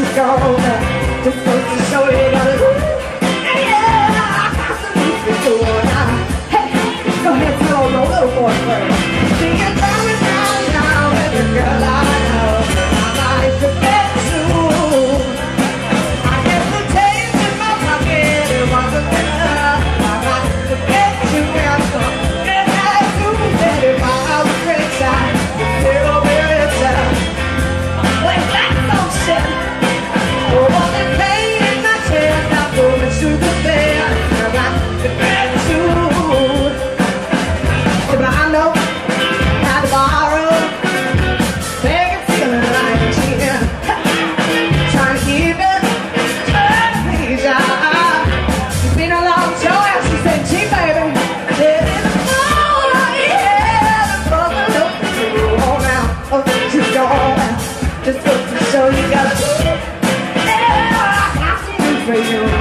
Just go now, just go you.